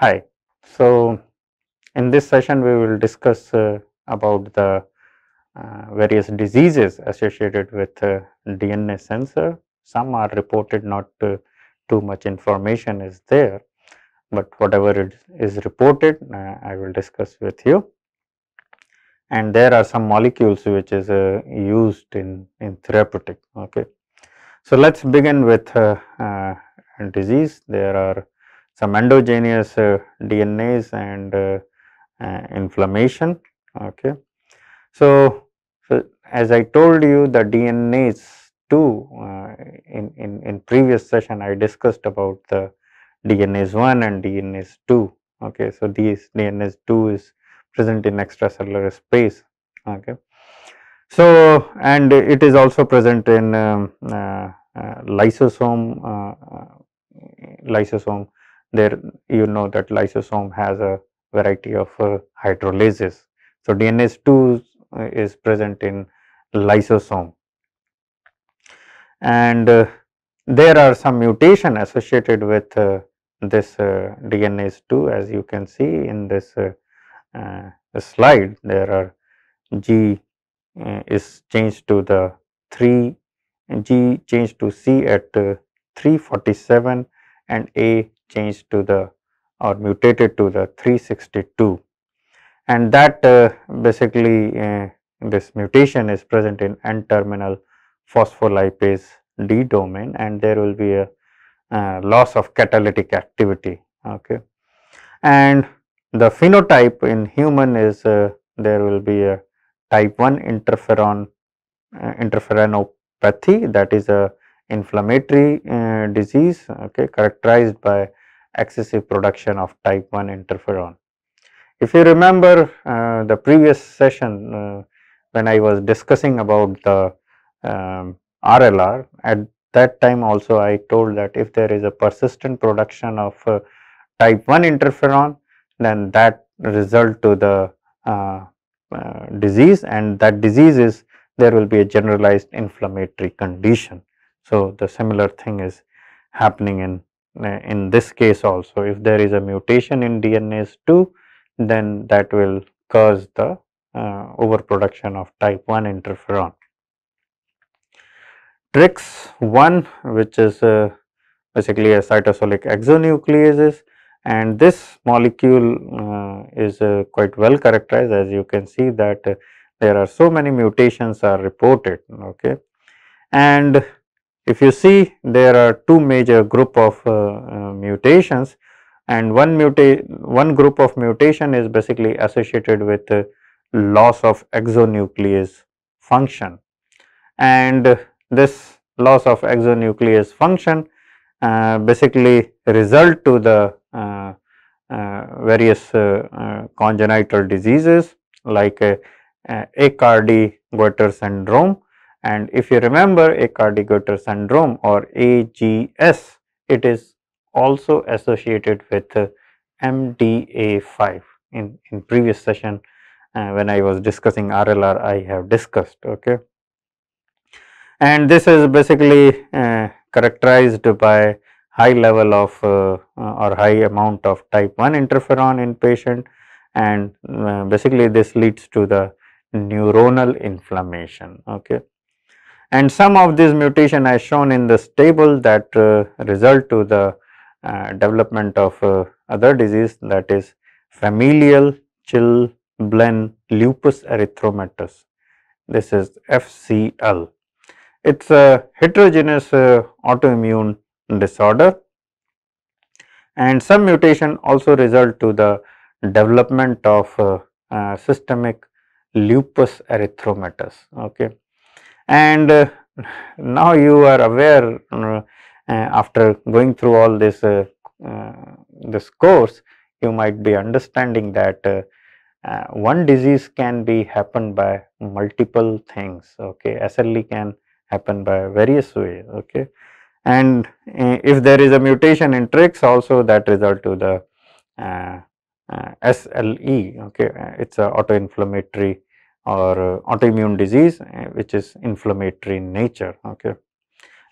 Hi. So, in this session we will discuss uh, about the uh, various diseases associated with uh, DNA sensor. Some are reported not uh, too much information is there, but whatever it is reported uh, I will discuss with you. And there are some molecules which is uh, used in, in therapeutic. Okay. So, let us begin with disease. There are some endogenous uh, DNAs and uh, uh, inflammation. Okay. So, so, as I told you the DNAs too in, in, in previous session I discussed about the DNase 1 and DNase 2. Okay. So, these DNase 2 is present in extracellular space. Okay. So, and it is also present in um, uh, uh, lysosome, uh, lysosome there you know that lysosome has a variety of uh, hydrolases. So, DNase 2 uh, is present in lysosome and uh, there are some mutation associated with uh, this uh, DNase 2 as you can see in this uh, slide there are G is changed to the 3 G changed to C at 347 and A changed to the or mutated to the 362 and that uh, basically uh, this mutation is present in N terminal phospholipase D domain and there will be a uh, loss of catalytic activity okay? And the phenotype in human is uh, there will be a type 1 interferon uh, interferonopathy that is a inflammatory uh, disease okay characterized by excessive production of type 1 interferon. If you remember uh, the previous session uh, when I was discussing about the um, RLR at that time also I told that if there is a persistent production of uh, type 1 interferon then that result to the uh, uh, disease and that disease is there will be a generalized inflammatory condition. So, the similar thing is happening in in this case also if there is a mutation in DNase 2 then that will cause the uh, overproduction of type 1 interferon. TREX1 which is uh, basically a cytosolic exonucleases and this molecule uh, is uh, quite well characterized as you can see that uh, there are so many mutations are reported okay and if you see there are two major group of uh, uh, mutations and one muta one group of mutation is basically associated with uh, loss of exonuclease function. And this loss of exonuclease function uh, basically result to the uh, uh, various congenital diseases like Aicardi-Goutieres syndrome and if you remember Aicardi-Goutieres syndrome or AGS, it is also associated with uh, MDA5 in, in previous session uh, when I was discussing RLR I have discussed okay. And this is basically uh, characterized by high level of uh, or high amount of type 1 interferon in patient. And uh, basically this leads to the neuronal inflammation okay and some of these mutation as shown in this table that uh, result to the uh, development of uh, other disease that is familial chilblain lupus erythematosus. This is FCL. It is a heterogeneous uh, autoimmune disorder and some mutation also result to the development of uh, uh, systemic lupus erythematosus. Okay and uh, now you are aware uh, after going through all this uh, this course you might be understanding that uh, one disease can be happen by multiple things okay? SLE can happen by various ways okay? And uh, if there is a mutation in TREX also that result to the uh, SLE okay? It's a autoinflammatory or uh, autoimmune disease uh, which is inflammatory in nature okay?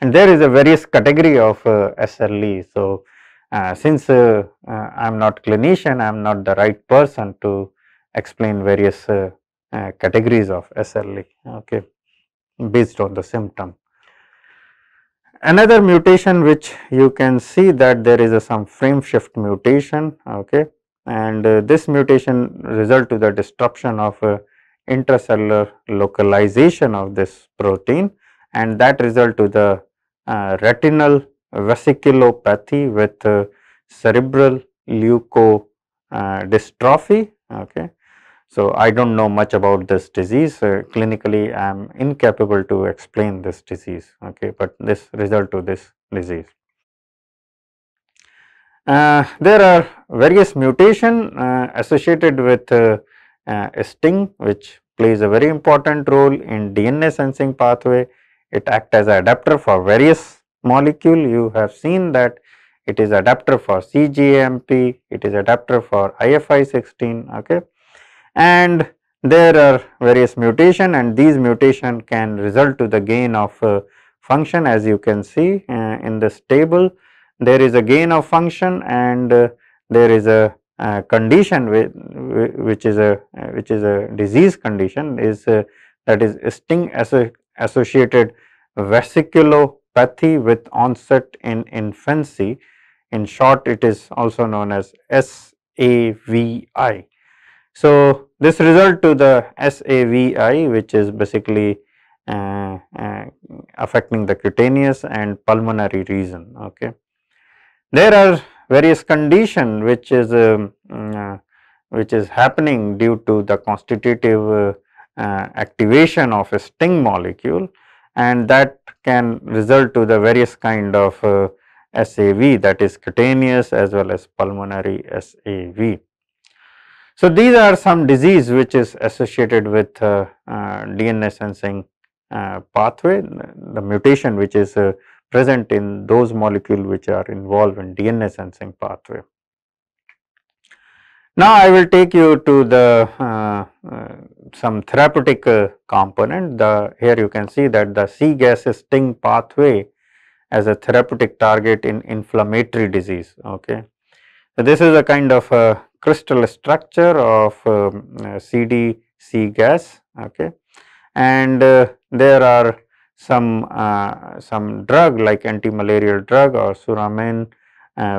And there is a various category of uh, SLE so uh, since uh, uh, I am not clinician, I am not the right person to explain various categories of SLE okay, based on the symptom. Another mutation which you can see that there is a some frame shift mutation okay, and this mutation result to the disruption of intracellular localization of this protein and that result to the retinal vasculopathy with uh, cerebral leukodystrophy. Okay. So, I do not know much about this disease uh, clinically I am incapable to explain this disease, okay, but this result to this disease. Uh, there are various mutation uh, associated with uh, uh, STING which plays a very important role in DNA sensing pathway. It acts as an adapter for various molecule. You have seen that it is adapter for CGMP, it is adapter for IFI16 okay? And there are various mutation and these mutation can result to the gain of uh, function. As you can see uh, in this table there is a gain of function and uh, there is a uh, condition which, which is a which is a disease condition is uh, that is sting associated vesiculo pathy with onset in infancy. In short, it is also known as SAVI. So, this result to the SAVI which is basically uh, uh, affecting the cutaneous and pulmonary region. Okay. There are various condition which is um, uh, which is happening due to the constitutive uh, uh, activation of a sting molecule and that can result to the various kind of uh, SAV that is cutaneous as well as pulmonary SAV. So, these are some disease which is associated with uh, uh, DNA sensing uh, pathway, the mutation which is present in those molecule which are involved in DNA sensing pathway. Now, I will take you to the uh, uh, some therapeutic uh, component. The here you can see that the cGAS sting pathway as a therapeutic target in inflammatory disease. Okay, so this is a kind of a crystal structure of um, uh, CDC gas. Okay, and uh, there are some uh, some drug like anti-malarial drug or suramin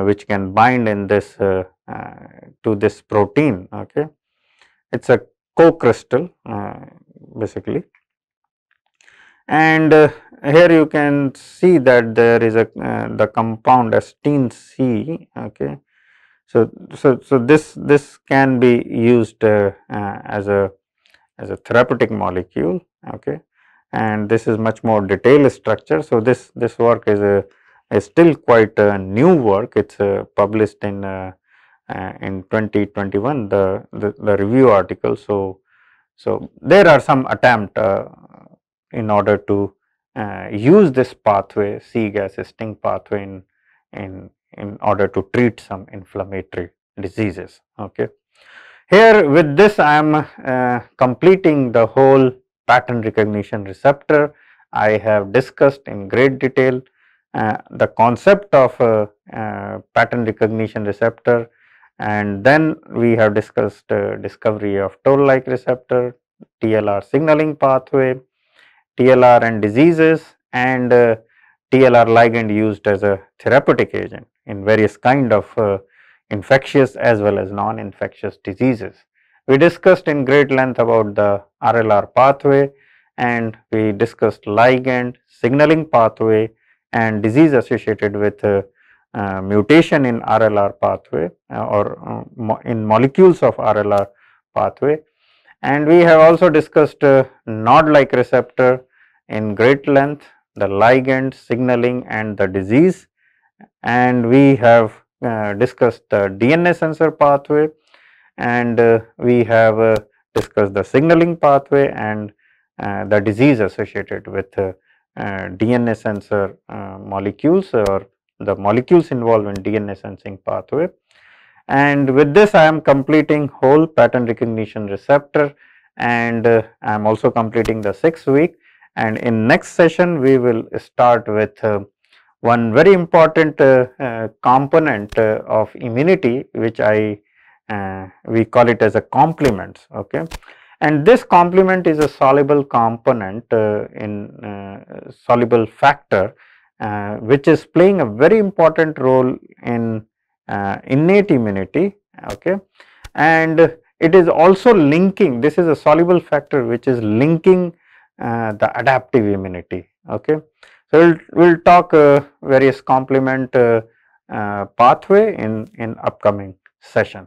which can bind in this uh, to this protein okay? It's a co-crystal uh, basically. And uh, here you can see that there is a the compound astin C okay? So so so this this can be used as a as a therapeutic molecule okay and this is much more detailed structure so this this work is a is still quite a new work it's uh, published in uh, uh, in 2021 the, the, the review article. So, so there are some attempt in order to use this pathway cGAS sting pathway in, in, in order to treat some inflammatory diseases. Okay. Here with this I am uh, completing the whole pattern recognition receptor. I have discussed in great detail uh, the concept of a uh, pattern recognition receptor and then we have discussed uh, discovery of toll like receptor, TLR signaling pathway, TLR and diseases and uh, TLR ligand used as a therapeutic agent in various kind of uh, infectious as well as non-infectious diseases. We discussed in great length about the RLR pathway and we discussed ligand, signaling pathway and disease associated with uh, uh, mutation in RLR pathway uh, or uh, mo in molecules of RLR pathway. And we have also discussed nod-like receptor in great length, the ligand, signaling and the disease. And we have discussed the DNA sensor pathway and we have discussed the signaling pathway and uh, the disease associated with uh, uh, DNA sensor molecules or the molecules involved in DNA sensing pathway. And with this I am completing whole pattern recognition receptor and uh, I am also completing the 6th week and in next session we will start with uh, one very important uh, uh, component uh, of immunity which I we call it as a complement okay? And this complement is a soluble component in soluble factor which is playing a very important role in innate immunity okay? And it is also linking this is a soluble factor which is linking uh, the adaptive immunity okay? So we'll we'll talk uh, various complement uh, uh pathway in in upcoming session